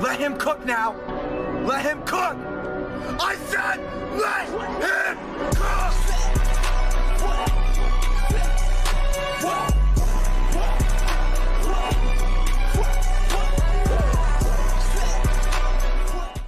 Let him cook now. Let him cook. I said let.